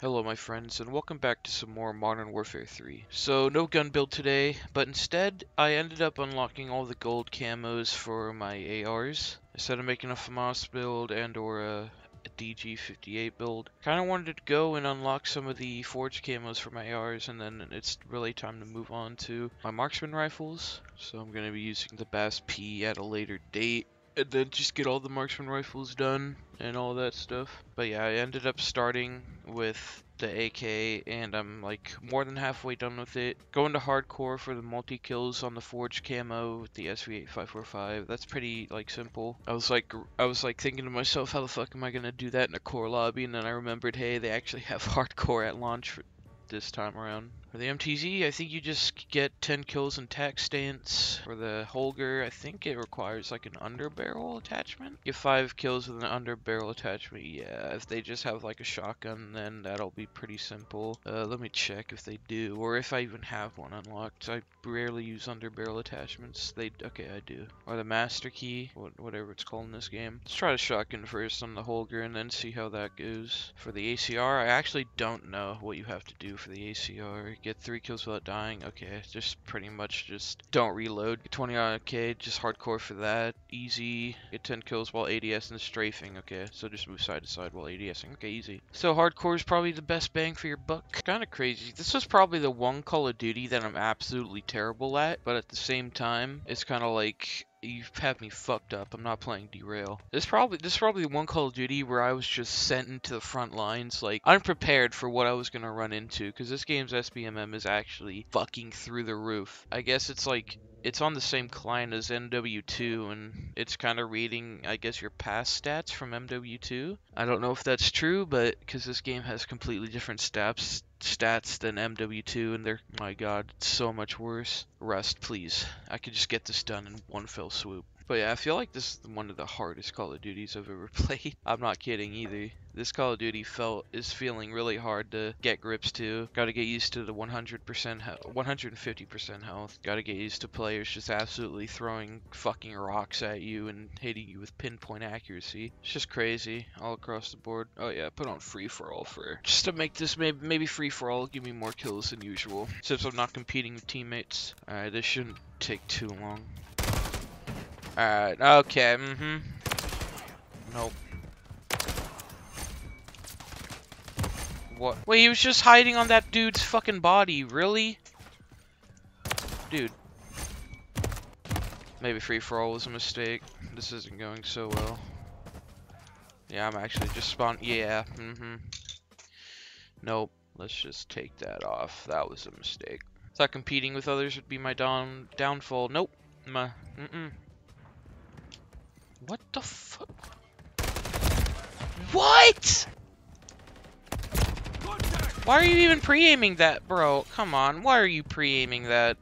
Hello my friends and welcome back to some more Modern Warfare 3. So no gun build today, but instead I ended up unlocking all the gold camos for my ARs. Instead of making a FAMAS build and or a, a DG58 build. Kinda wanted to go and unlock some of the forge camos for my ARs and then it's really time to move on to my marksman rifles. So I'm going to be using the BAS-B at a later date and then just get all the marksman rifles done and all that stuff. But yeah, I ended up starting with the AK and I'm like more than halfway done with it. Going to hardcore for the multi kills on the forge camo with the SVA 545. That's pretty like simple. I was like I was like thinking to myself how the fuck am I going to do that in a core lobby and then I remembered hey, they actually have hardcore at launch this time around. For the MTZ, I think you just get 10 kills in tac stance. For the Holger, I think it requires like an underbarrel attachment. Get 5 kills with an underbarrel attachment, yeah. If they just have like a shotgun, then that'll be pretty simple. Uh, let me check if they do, or if I even have one unlocked. I rarely use underbarrel attachments. They Okay, I do. Or the Master Key, whatever it's called in this game. Let's try the shotgun first on the Holger and then see how that goes. For the ACR, I actually don't know what you have to do for the ACR get three kills without dying. Okay, just pretty much just don't reload. 20 okay, just hardcore for that. Easy. Get 10 kills while ADS and strafing. Okay, so just move side to side while ADSing. Okay, easy. So hardcore is probably the best bang for your buck. Kind of crazy. This was probably the one Call of Duty that I'm absolutely terrible at, but at the same time, it's kind of like you have had me fucked up. I'm not playing derail. This probably this is probably one Call of Duty where I was just sent into the front lines, like unprepared for what I was gonna run into, because this game's SBMM is actually fucking through the roof. I guess it's like it's on the same client as MW2 and it's kind of reading, I guess, your past stats from MW2. I don't know if that's true, but because this game has completely different stats stats than MW2 and they're, my god, so much worse. Rust, please. I could just get this done in one fell swoop. But yeah, I feel like this is one of the hardest Call of Duties I've ever played. I'm not kidding either. This Call of Duty felt is feeling really hard to get grips to. Got to get used to the 100%, 150% health. Got to get used to players just absolutely throwing fucking rocks at you and hitting you with pinpoint accuracy. It's just crazy all across the board. Oh yeah, put on free for all for just to make this maybe maybe free for all give me more kills than usual. Since I'm not competing with teammates. Alright, this shouldn't take too long. Alright, okay, mm-hmm. Nope. What? Wait, he was just hiding on that dude's fucking body, really? Dude. Maybe free-for-all was a mistake. This isn't going so well. Yeah, I'm actually just spawn- yeah, mm-hmm. Nope, let's just take that off. That was a mistake. Thought competing with others would be my down downfall. Nope. My, mm-mm. What the fuck? What? Why are you even pre-aiming that, bro? Come on, why are you pre-aiming that?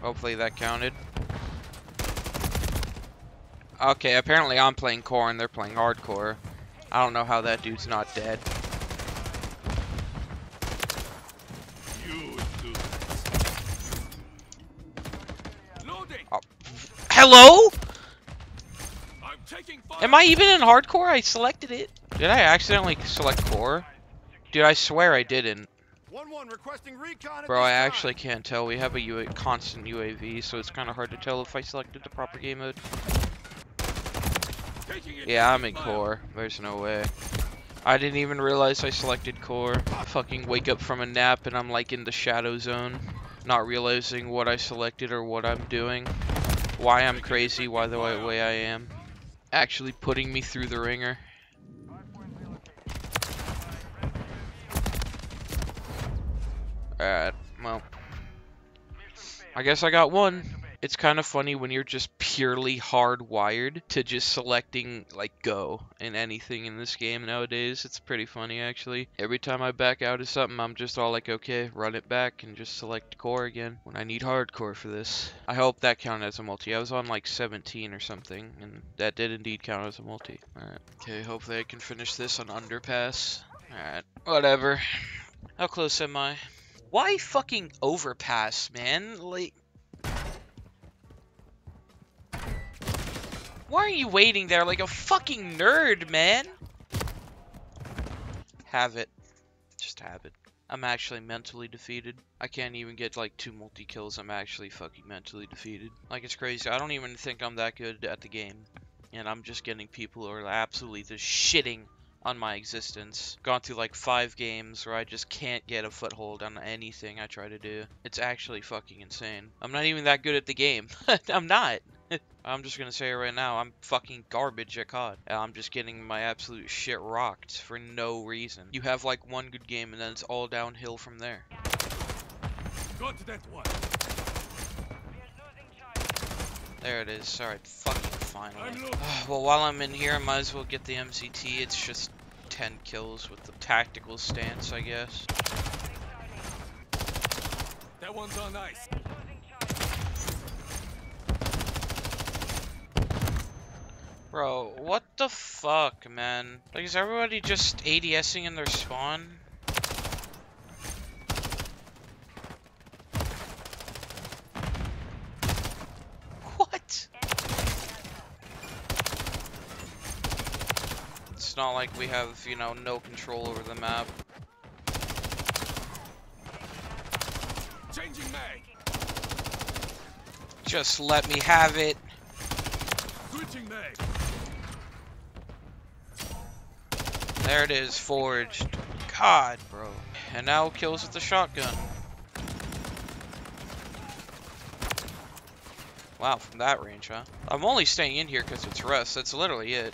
Hopefully that counted. Okay, apparently I'm playing core and they're playing hardcore. I don't know how that dude's not dead. Hello? Am I even in hardcore? I selected it. Did I accidentally select core? Dude, I swear I didn't. Bro, I actually can't tell. We have a UA constant UAV, so it's kind of hard to tell if I selected the proper game mode. Yeah, I'm in core. There's no way. I didn't even realize I selected core. I fucking wake up from a nap and I'm like in the shadow zone. Not realizing what I selected or what I'm doing why I'm crazy, why the way I am. Actually putting me through the ringer. Alright, well. I guess I got one it's kind of funny when you're just purely hardwired to just selecting like go in anything in this game nowadays. It's pretty funny actually. Every time I back out of something, I'm just all like, okay, run it back and just select core again when I need hardcore for this. I hope that counted as a multi. I was on like 17 or something, and that did indeed count as a multi. Alright. Okay, hopefully I can finish this on underpass. Alright, whatever. How close am I? Why fucking overpass, man? Like, Why are you waiting there like a fucking nerd, man? Have it. Just have it. I'm actually mentally defeated. I can't even get like two multi-kills. I'm actually fucking mentally defeated. Like it's crazy. I don't even think I'm that good at the game. And I'm just getting people who are absolutely just shitting on my existence. Gone through like five games where I just can't get a foothold on anything I try to do. It's actually fucking insane. I'm not even that good at the game. I'm not. I'm just gonna say it right now, I'm fucking garbage at COD. I'm just getting my absolute shit rocked for no reason. You have like one good game and then it's all downhill from there. Got that one. There it is. Alright, fucking finally. well, while I'm in here, I might as well get the MCT. It's just 10 kills with the tactical stance, I guess. That one's on ice. Bro, what the fuck, man? Like, is everybody just ADSing in their spawn? What? It's not like we have, you know, no control over the map. Changing mag. Just let me have it. There it is, forged. God, bro. And now kills with the shotgun. Wow, from that range, huh? I'm only staying in here because it's rust. That's literally it.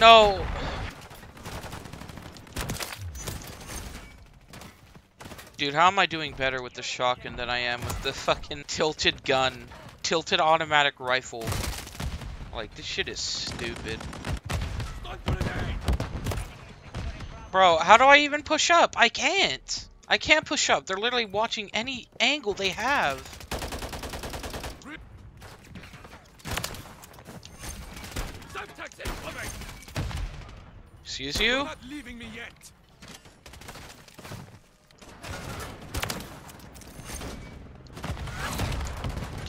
No! Dude, how am I doing better with the shotgun than I am with the fucking tilted gun? Tilted automatic rifle. Like, this shit is stupid. Bro, how do I even push up? I can't. I can't push up. They're literally watching any angle they have. Excuse you? You're not leaving me yet.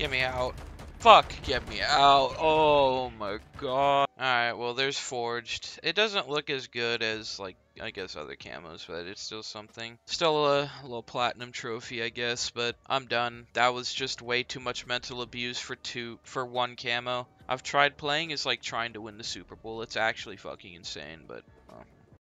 Get me out. Fuck, get me out. Oh my god. Alright, well there's Forged. It doesn't look as good as, like, I guess other camos, but it's still something. Still a little platinum trophy, I guess, but I'm done. That was just way too much mental abuse for two, for one camo. I've tried playing is like trying to win the Super Bowl. It's actually fucking insane, but